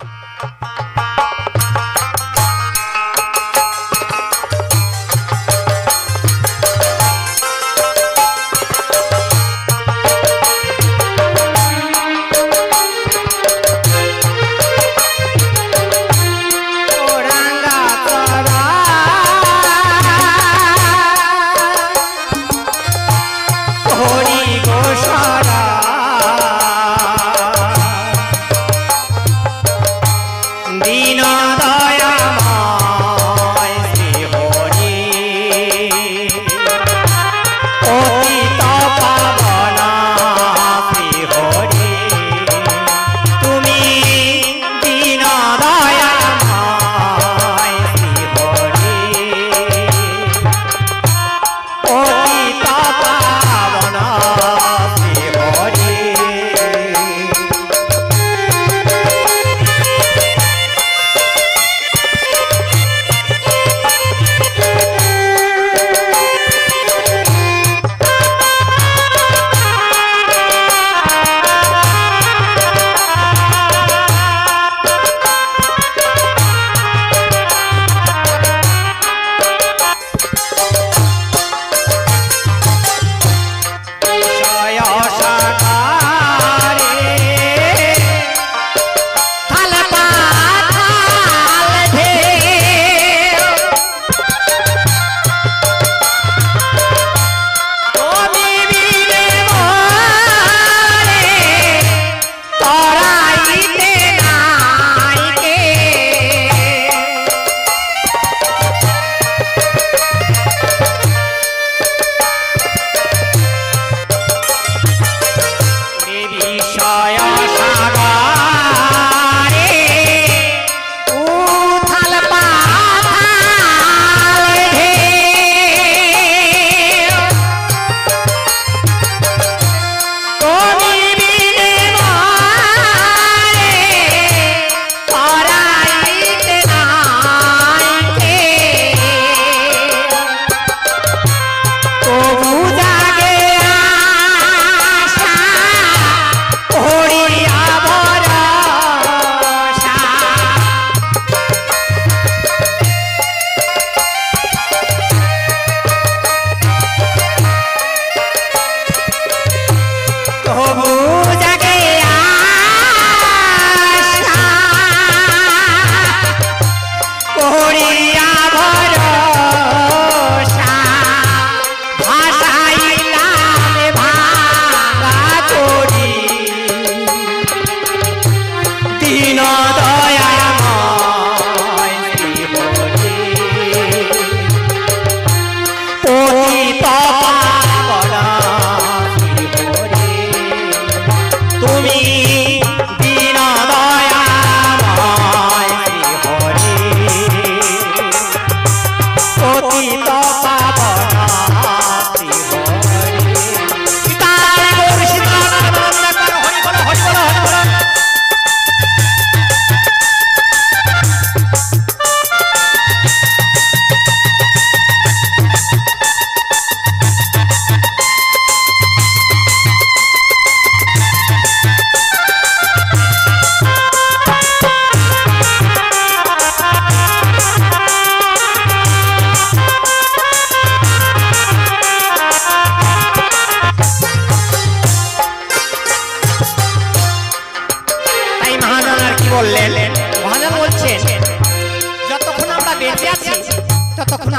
Música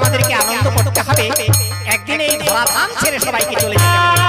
আমাদেরকে আনন্দ করতে হবে। একদিন এই ধরাধাম ছেড়ে সবাইকে চলে যেতে হবে।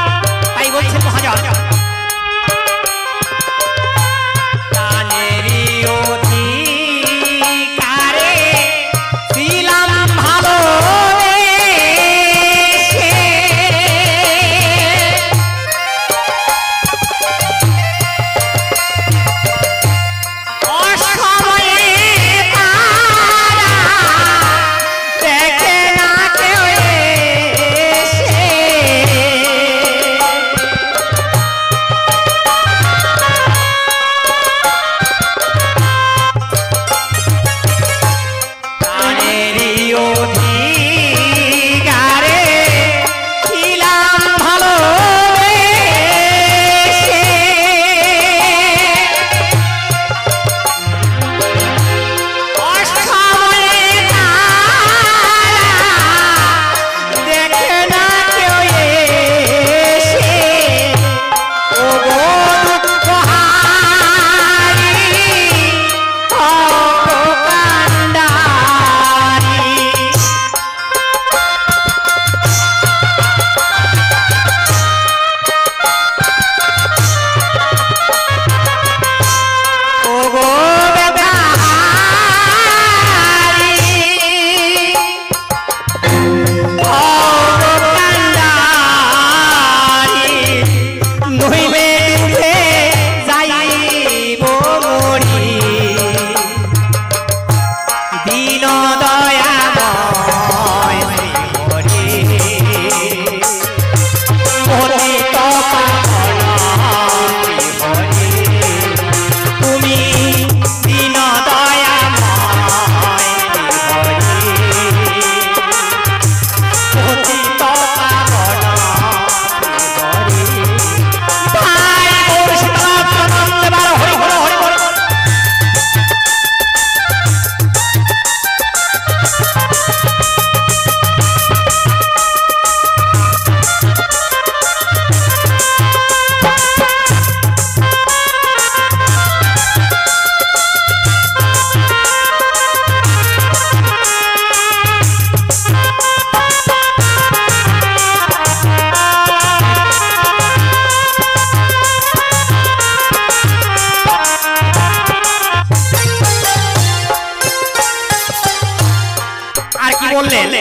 বললেন,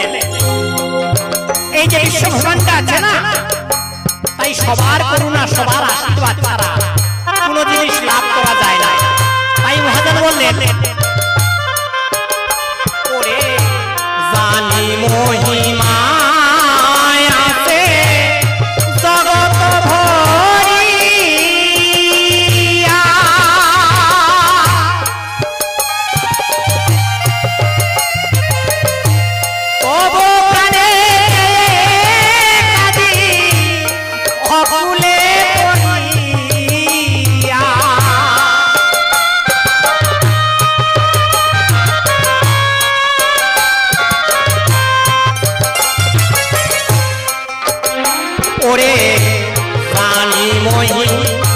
এই যে বিশ্ব ভ্রমণটা আছে না, তাই সবার করুণা, সবার আশীর্বাদ ছাড়া কোনো জিনিস লাভ করা যায় না। তাই মহাজন বললেন করে রানী মহি